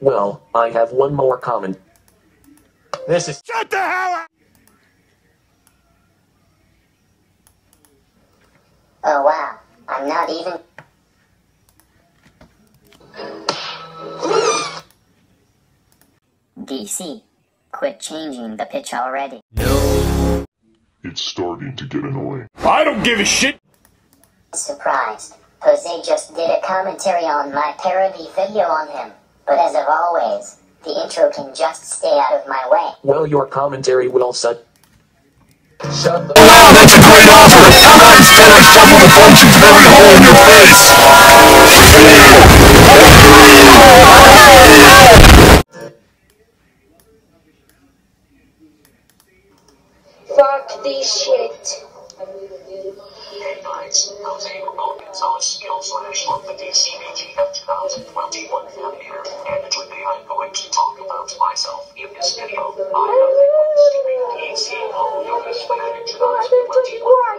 Well, I have one more comment. This is. Shut the hell up! Oh wow, I'm not even. DC, quit changing the pitch already. No. It's starting to get annoying. I don't give a shit! Surprised. Jose just did a commentary on my parody video on him. But as of always, the intro can just stay out of my way. Well, your commentary will suck. Shut the. Wow, that's a great offer! How about instead I shuffle the functions of every hole in your face? Fuck this shit. Talk myself in this video. I have a DC Yoga's fan 2021.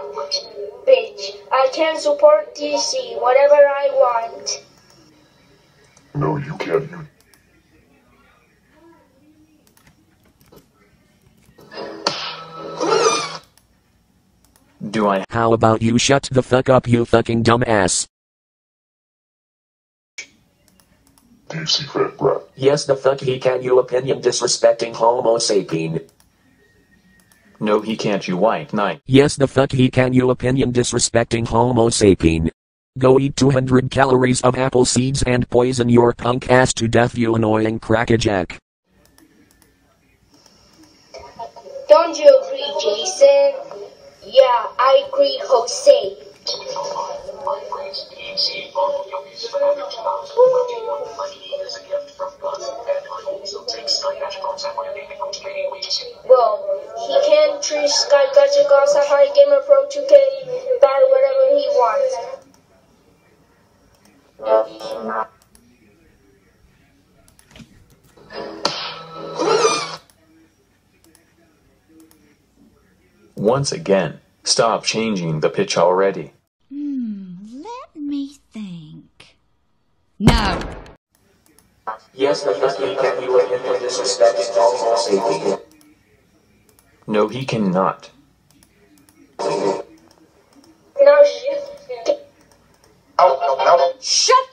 Bitch, I can support DC whatever I want. No, you can't. You Do I? How about you shut the fuck up, you fucking dumbass? DC fat brat. Yes, the fuck he can, you opinion disrespecting Homo sapien. No, he can't, you white knight. Yes, the fuck he can, you opinion disrespecting Homo sapien. Go eat 200 calories of apple seeds and poison your punk ass to death, you annoying crackerjack. Don't you agree, Jason? Yeah, I agree, Jose. My friends, DC Yoga's fan 2021 money is a gift from God, and I also take Sky Magical Sapphire Gaming on today wages. Well, he can treat Sky Gadget God Sapphire Gamer Pro 2K bad whatever he wants. Once again, stop changing the pitch already. Let me think. No. Yes, the fuck he can, you opinion disrespecting Homo sapien. No, he cannot. Now, sh- Shut the. Take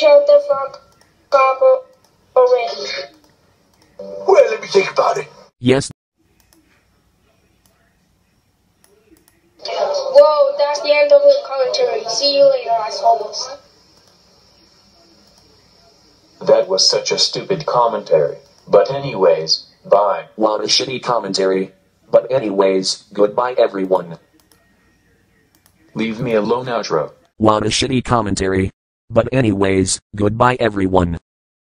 shut the fuck up already. Well, let me think about it. Yes, Whoa, that's the end of the commentary. See you later, assholes. That was such a stupid commentary. But anyways, bye. what a shitty commentary. But anyways, goodbye everyone. Leave me alone outro. What a shitty commentary. But anyways, goodbye everyone.